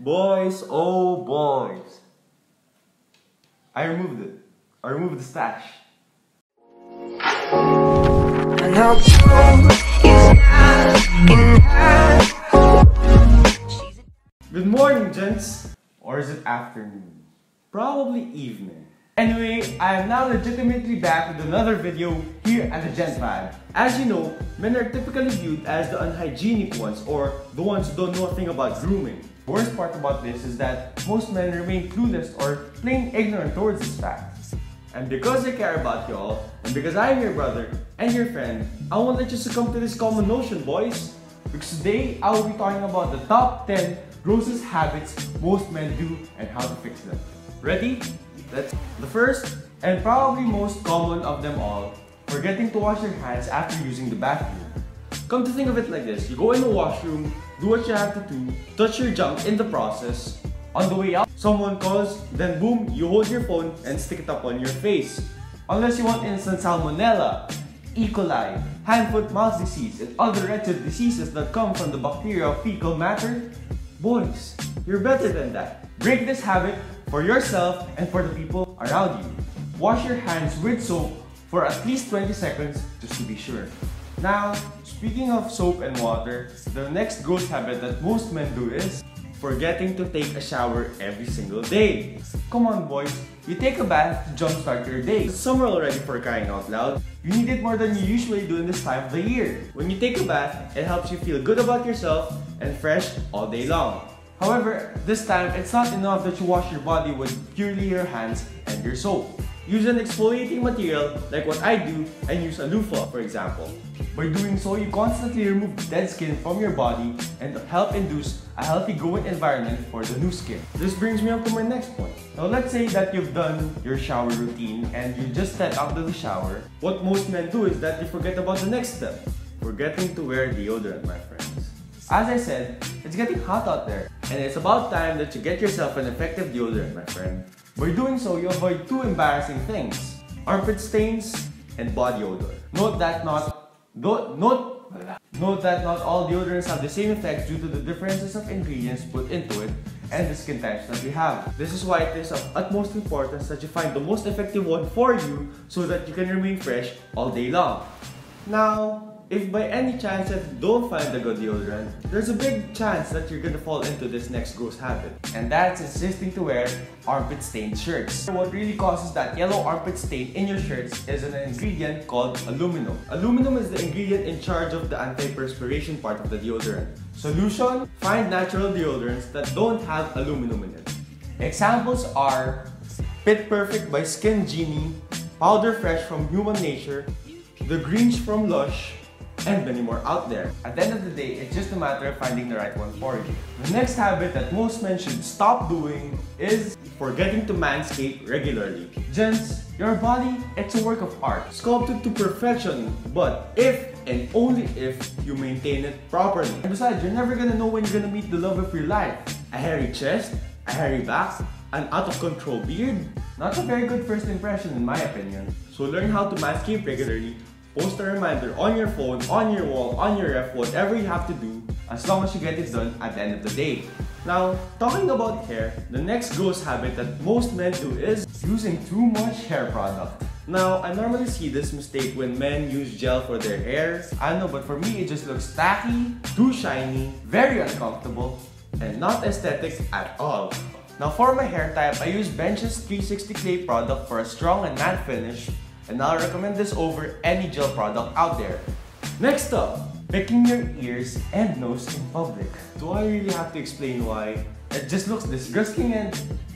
Boys, oh boys. I removed it. I removed the stash. And how true is not enough. Good morning, gents. Or is it afternoon? Probably evening. Anyway, I am now legitimately back with another video here at the Gent Vibe. As you know, men are typically viewed as the unhygienic ones or the ones who don't know a thing about grooming. Worst part about this is that most men remain clueless or plain ignorant towards this fact. And because I care about y'all, and because I'm your brother and your friend, I won't let you succumb to this common notion, boys. Because today, I will be talking about the top 10 grossest habits most men do and how to fix them. Ready? That's the first and probably most common of them all, forgetting to wash your hands after using the bathroom. Come to think of it like this, you go in the washroom, do what you have to do, touch your junk in the process, on the way out, someone calls, then boom, you hold your phone and stick it up on your face. Unless you want instant salmonella, E. coli, hand foot mouth disease, and other wretched diseases that come from the bacteria of fecal matter, boys, you're better than that. Break this habit for yourself and for the people around you. Wash your hands with soap for at least 20 seconds just to be sure. Now, speaking of soap and water, the next gross habit that most men do is forgetting to take a shower every single day. Come on boys, you take a bath to jumpstart your day. Summer already for crying out loud. You need it more than you usually do in this time of the year. When you take a bath, it helps you feel good about yourself and fresh all day long. However, this time, it's not enough that you wash your body with purely your hands and your soap. Use an exfoliating material like what I do and use a loofah for example. By doing so, you constantly remove dead skin from your body and help induce a healthy growing environment for the new skin. This brings me up to my next point. Now let's say that you've done your shower routine and you just step out of the shower. What most men do is that they forget about the next step. Forgetting to wear deodorant, my friends. As I said, it's getting hot out there, and it's about time that you get yourself an effective deodorant, my friend. By doing so, you avoid two embarrassing things armpit stains and body odor. Note that not note, note, note that not all deodorants have the same effect due to the differences of ingredients put into it and the skin types that we have. This is why it is of utmost importance that you find the most effective one for you so that you can remain fresh all day long. Now, if by any chance you don't find a good deodorant, there's a big chance that you're gonna fall into this next gross habit. And that's insisting to wear armpit stained shirts. What really causes that yellow armpit stain in your shirts is an ingredient called aluminum. Aluminum is the ingredient in charge of the antiperspiration part of the deodorant. Solution? Find natural deodorants that don't have aluminum in it. Examples are Pit Perfect by Skin Genie, Powder Fresh from Human Nature, The Greens from Lush, and many more out there. At the end of the day, it's just a matter of finding the right one for you. The next habit that most men should stop doing is forgetting to manscape regularly. Gents, your body, it's a work of art, sculpted to perfection, but if and only if you maintain it properly. And besides, you're never gonna know when you're gonna meet the love of your life. A hairy chest, a hairy back, an out of control beard. Not a very good first impression in my opinion. So learn how to manscape regularly Post a reminder on your phone, on your wall, on your ref, whatever you have to do, as long as you get it done at the end of the day. Now, talking about hair, the next gross habit that most men do is using too much hair product. Now, I normally see this mistake when men use gel for their hair. I know, but for me, it just looks tacky, too shiny, very uncomfortable, and not aesthetic at all. Now for my hair type, I use Bench's 360 Clay product for a strong and matte finish and I'll recommend this over any gel product out there. Next up, picking your ears and nose in public. Do I really have to explain why? It just looks disgusting and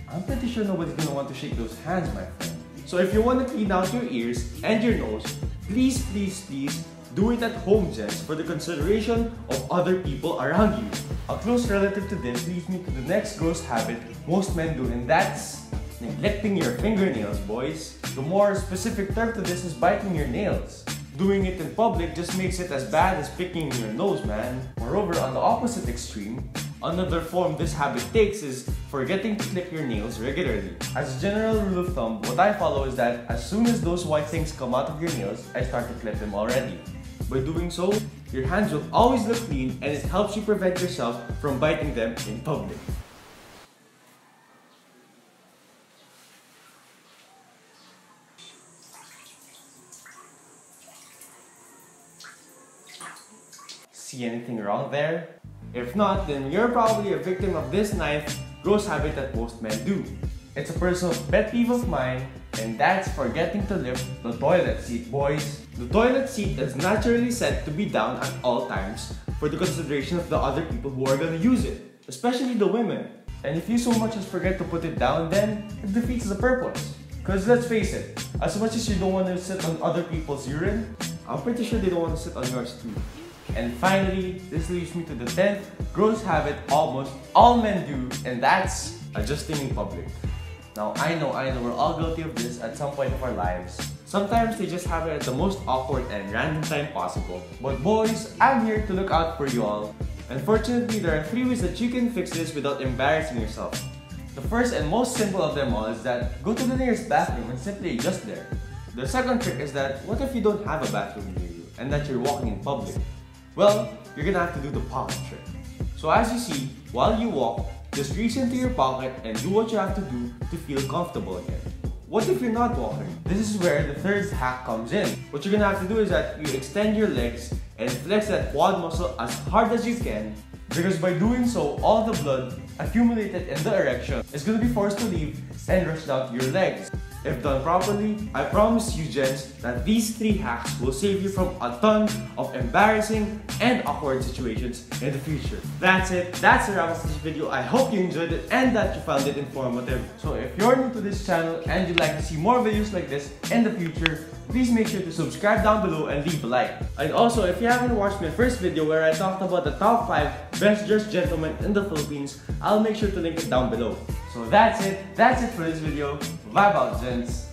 I'm pretty sure nobody's gonna want to shake those hands, my friend. So if you want to clean out your ears and your nose, please, please, please do it at home, gents, for the consideration of other people around you. A close relative to this leads me to the next gross habit most men do, and that's neglecting your fingernails, boys. The more specific term to this is biting your nails. Doing it in public just makes it as bad as picking your nose, man. Moreover, on the opposite extreme, another form this habit takes is forgetting to clip your nails regularly. As a general rule of thumb, what I follow is that as soon as those white things come out of your nails, I start to clip them already. By doing so, your hands will always look clean and it helps you prevent yourself from biting them in public. See anything wrong there? If not, then you're probably a victim of this ninth gross habit that most men do. It's a personal pet peeve of mine, and that's forgetting to lift the toilet seat, boys. The toilet seat is naturally set to be down at all times for the consideration of the other people who are gonna use it, especially the women. And if you so much as forget to put it down, then it defeats the purpose. Cause let's face it, as much as you don't want to sit on other people's urine, I'm pretty sure they don't want to sit on yours too. And finally, this leads me to the 10th gross habit almost all men do, and that's adjusting in public. Now, I know, I know, we're all guilty of this at some point of our lives. Sometimes they just happen at the most awkward and random time possible. But boys, I'm here to look out for you all. Unfortunately, there are three ways that you can fix this without embarrassing yourself. The first and most simple of them all is that go to the nearest bathroom and simply adjust there. The second trick is that what if you don't have a bathroom near you and that you're walking in public? Well, you're gonna have to do the pocket trick. So as you see, while you walk, just reach into your pocket and do what you have to do to feel comfortable again. What if you're not walking? This is where the third hack comes in. What you're gonna have to do is that you extend your legs and flex that quad muscle as hard as you can because by doing so, all the blood accumulated in the erection is gonna be forced to leave and rush out your legs. If done properly, I promise you gents that these three hacks will save you from a ton of embarrassing and awkward situations in the future. That's it. That's the wrap of this video. I hope you enjoyed it and that you found it informative. So if you're new to this channel and you'd like to see more videos like this in the future, please make sure to subscribe down below and leave a like. And also, if you haven't watched my first video where I talked about the top 5 best dressed gentlemen in the Philippines, I'll make sure to link it down below. So that's it. That's it for this video. Vibe out, gents.